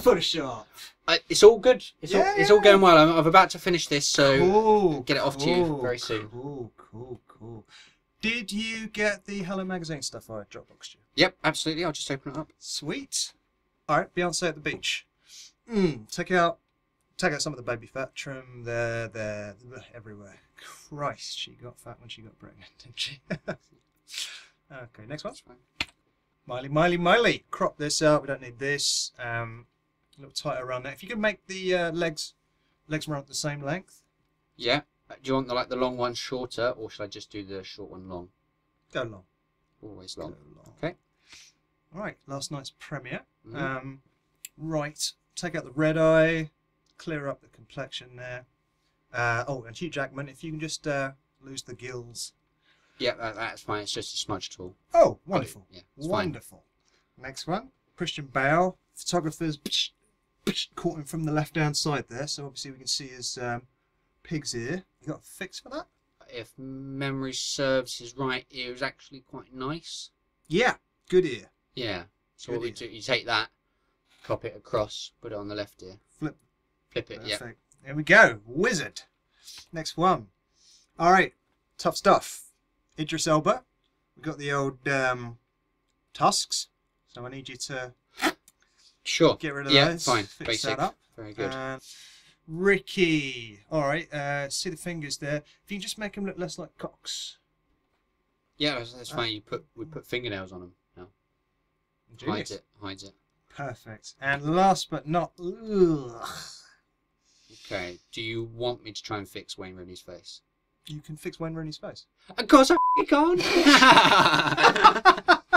Photoshop. Uh, it's all good. It's all Yeah, it's all going well. I'm, I'm about to finish this, so cool. get it off to you very soon. Cool, cool, cool. Did you get the Hello Magazine stuff I Dropboxed you? yep, absolutely. I'll just open it up. Sweet. All right, Beyonce at the beach. Mm, take out, take out some of the baby fat. Trim there, there, everywhere. Christ, she got fat when she got pregnant, didn't she? okay, next one. Miley, Miley, Miley. Crop this out. We don't need this. Um, a little tighter around there. If you can make the uh, legs, legs at the same length. Yeah. Uh, Do you want the like the long one shorter, or should I just do the short one long? Go long. Always Go long. long. Okay. All right. Last night's premiere. Mhm. Um, right. Take out the red eye. Clear up the complexion there. Uh, oh, and Hugh Jackman, if you can just uh, lose the gills. Yeah, that, that's fine. It's just a smudge tool. Oh, wonderful. Yeah, it's fine. Wonderful. Next one. Christian Bale. Photographers caught him from the left hand side there, so obviously we can see his um, pig's ear. You got a fix for that? If memory serves his right ear is actually quite nice. Yeah. Good ear. Yeah. So Good what we ear. do, you take that, copy it across, put it on the left ear, Flip. flip it. Yeah. There we go. Wizard. Next one. All right. Tough stuff. Idris Elba. We've got the old um, tusks. So I need you to Sure. get rid of yeah, those. fine. Fix Basic. that up. Very good. And Ricky. All right. Uh, see the fingers there. If you can just make them look less like cocks. yeah, that's, that's uh, fine. You put we put fingernails on them now. Hides it. Hides it. Perfect. And last but not ugh, Okay. Do you want me to try and fix Wayne Rooney's face? you can fix Wayne Rooney's face. Of course I can't.